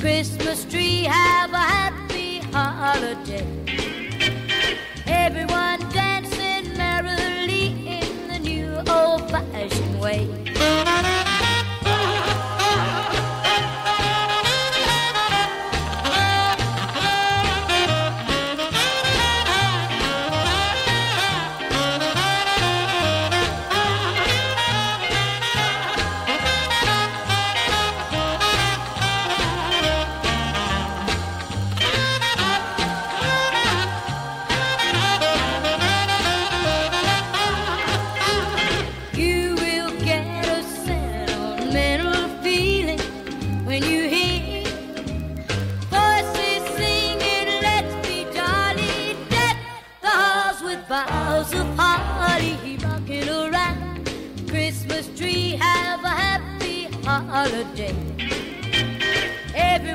Christmas tree, have a happy holiday. Everyone holly rocking around Christmas tree, have a happy holiday. Every